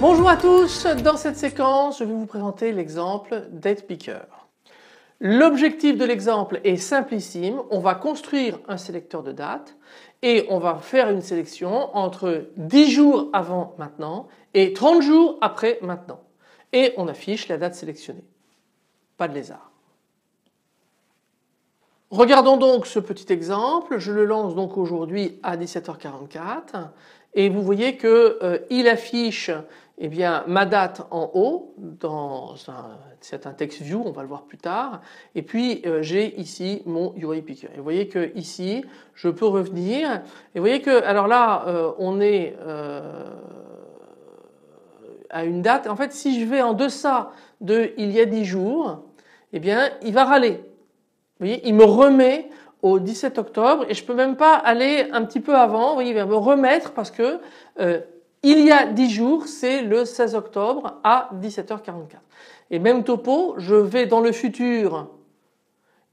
Bonjour à tous, dans cette séquence je vais vous présenter l'exemple Date Picker. L'objectif de l'exemple est simplissime, on va construire un sélecteur de date et on va faire une sélection entre 10 jours avant maintenant et 30 jours après maintenant et on affiche la date sélectionnée. Pas de lézard. Regardons donc ce petit exemple, je le lance donc aujourd'hui à 17h44 et vous voyez qu'il euh, affiche eh bien, ma date en haut dans un, c'est un text view, on va le voir plus tard. Et puis euh, j'ai ici mon UI picker. Et vous voyez que ici, je peux revenir. Et vous voyez que, alors là, euh, on est à une date. En fait, si je vais en deçà de il y a 10 jours, eh bien, il va râler. Vous voyez, il me remet au 17 octobre et je peux même pas aller un petit peu avant, vous voyez, me remettre parce que euh, il y a 10 jours, c'est le 16 octobre à 17h44. Et même topo, je vais dans le futur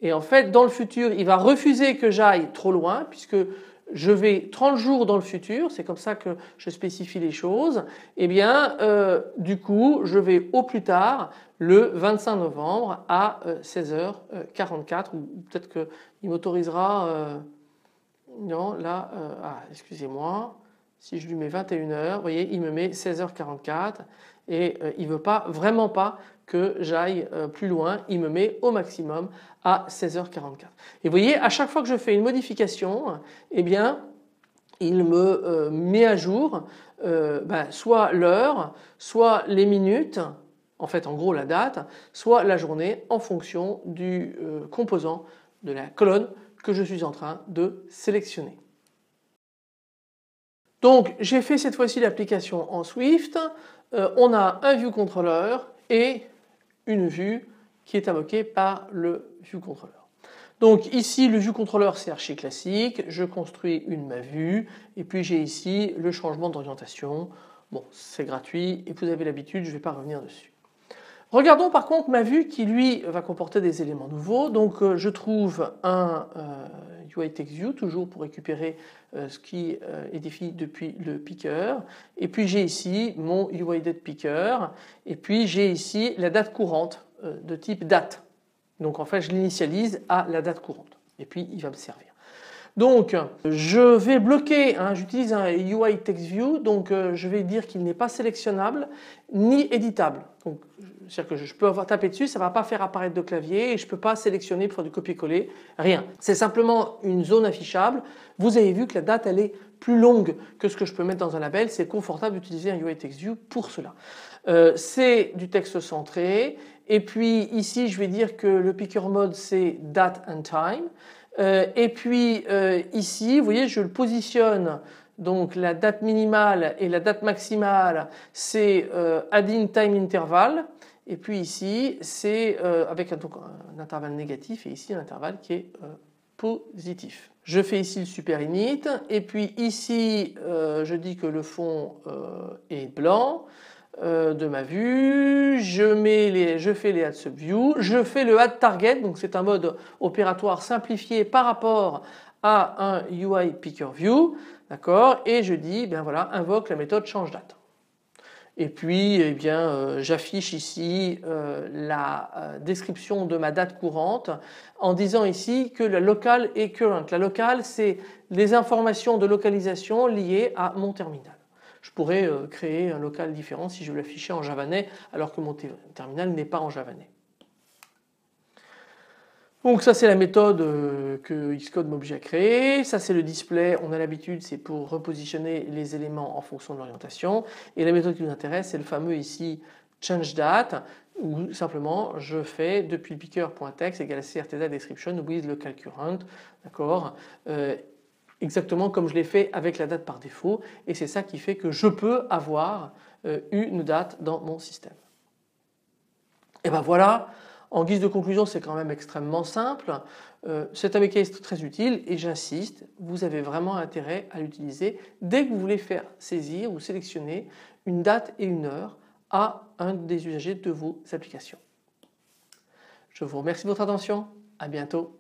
et en fait dans le futur il va refuser que j'aille trop loin puisque je vais 30 jours dans le futur, c'est comme ça que je spécifie les choses, eh bien euh, du coup je vais au plus tard le 25 novembre à 16h44 euh, ou peut-être qu'il m'autorisera, euh, non là, ah, excusez-moi, si je lui mets 21h, vous voyez il me met 16h44 et il veut pas vraiment pas que j'aille plus loin, il me met au maximum à 16h44. Et vous voyez, à chaque fois que je fais une modification, eh bien, il me euh, met à jour euh, ben, soit l'heure, soit les minutes, en fait en gros la date, soit la journée en fonction du euh, composant de la colonne que je suis en train de sélectionner. Donc j'ai fait cette fois-ci l'application en Swift, on a un view controller et une vue qui est invoqué par le ViewController. Donc ici le ViewController c'est archi classique, je construis une ma vue et puis j'ai ici le changement d'orientation. Bon c'est gratuit et vous avez l'habitude, je ne vais pas revenir dessus. Regardons par contre ma vue qui lui va comporter des éléments nouveaux. Donc euh, je trouve un euh, UI Text View toujours pour récupérer euh, ce qui est défini depuis le picker. Et puis j'ai ici mon UI Picker et puis j'ai ici la date courante euh, de type date. Donc en fait je l'initialise à la date courante et puis il va me servir. Donc je vais bloquer, hein, j'utilise un UI Text View, donc euh, je vais dire qu'il n'est pas sélectionnable ni éditable. C'est-à-dire que je peux avoir tapé dessus, ça ne va pas faire apparaître de clavier et je ne peux pas sélectionner pour faire du copier-coller, rien. C'est simplement une zone affichable. Vous avez vu que la date elle est plus longue que ce que je peux mettre dans un label, c'est confortable d'utiliser un UI Text View pour cela. Euh, c'est du texte centré, et puis ici, je vais dire que le picker mode c'est date and time. Euh, et puis euh, ici, vous voyez, je le positionne donc la date minimale et la date maximale, c'est adding time interval. Et puis ici, c'est avec un, intervalle négatif et ici un intervalle qui est positif. Je fais ici le super init et puis ici, je dis que le fond est blanc. Euh, de ma vue, je, mets les, je fais les add subview, je fais le add target, donc c'est un mode opératoire simplifié par rapport à un UI picker view, d'accord, et je dis, ben voilà, invoque la méthode change date. Et puis, eh bien, euh, j'affiche ici euh, la description de ma date courante en disant ici que la locale est current. La locale, c'est les informations de localisation liées à mon terminal je pourrais euh, créer un local différent si je l'afficher en javanais alors que mon terminal n'est pas en javanais. Donc ça c'est la méthode euh, que Xcode m'oblige à créer, ça c'est le display, on a l'habitude c'est pour repositionner les éléments en fonction de l'orientation. Et la méthode qui nous intéresse c'est le fameux ici change date où simplement je fais depuis picker.text égale crtz description with local current d'accord euh, exactement comme je l'ai fait avec la date par défaut. Et c'est ça qui fait que je peux avoir euh, une date dans mon système. Et ben voilà En guise de conclusion, c'est quand même extrêmement simple. Euh, cet ABK est très utile et j'insiste, vous avez vraiment intérêt à l'utiliser dès que vous voulez faire saisir ou sélectionner une date et une heure à un des usagers de vos applications. Je vous remercie de votre attention. À bientôt.